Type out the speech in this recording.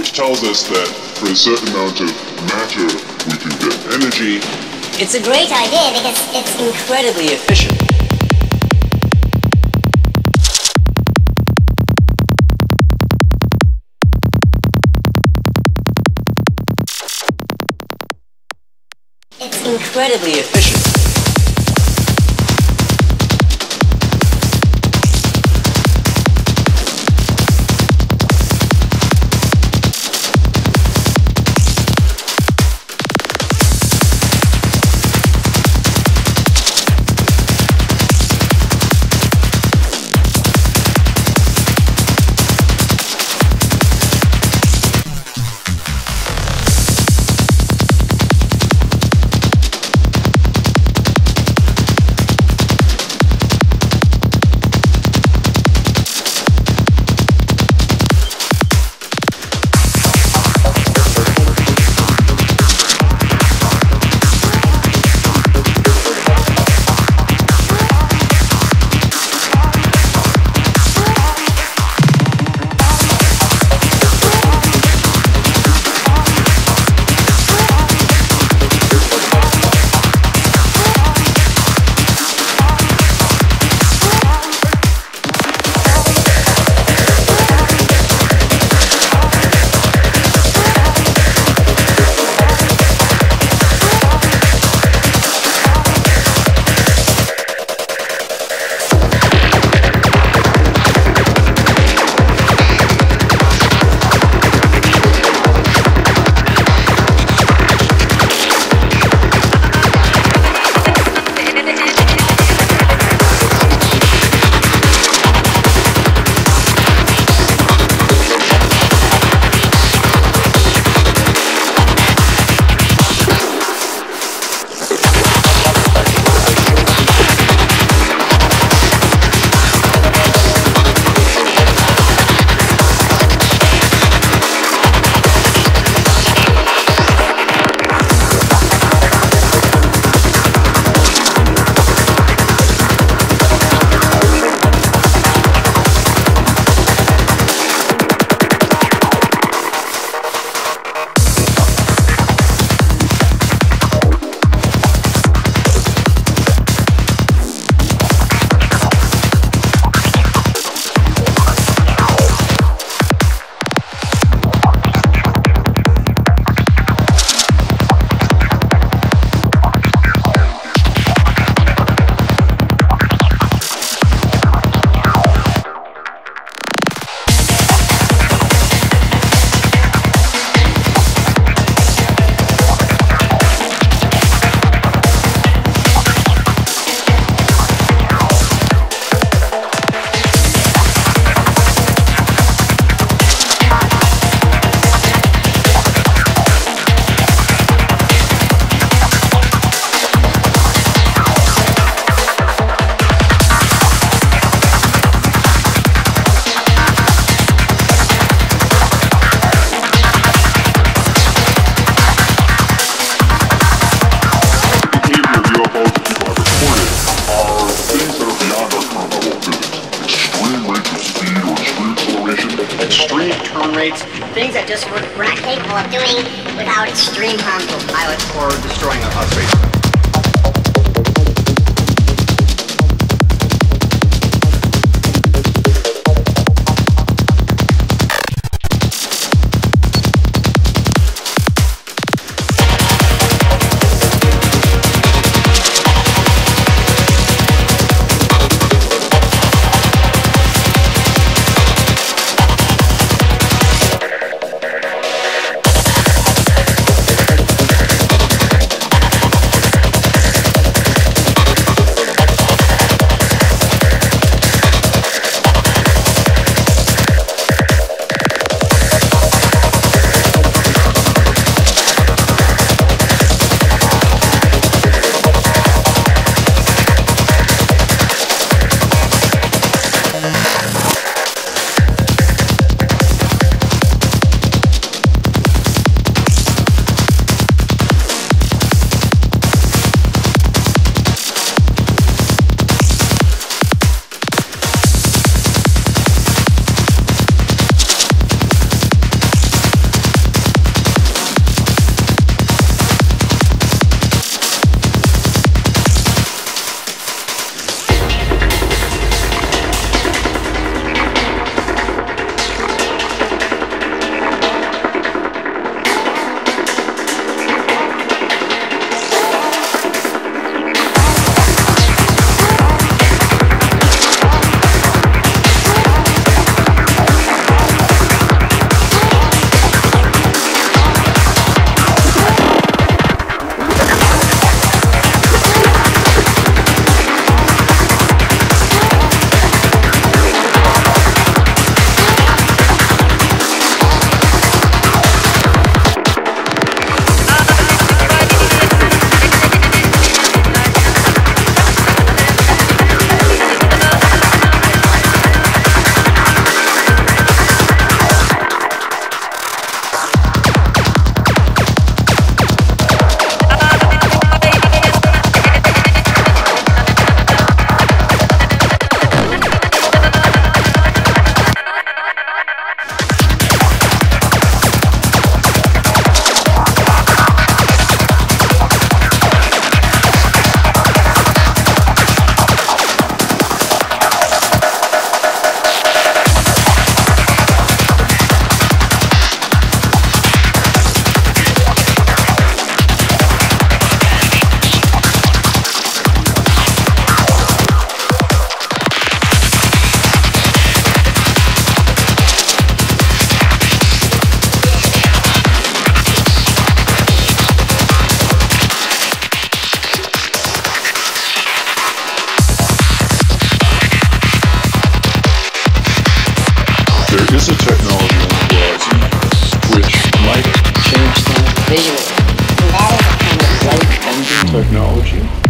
which tells us that for a certain amount of matter, we can get energy. It's a great idea because it's incredibly efficient. It's incredibly efficient. Turn rates, things that just we're not capable of doing without extreme harm pilots or destroying a, a spacecraft. Technology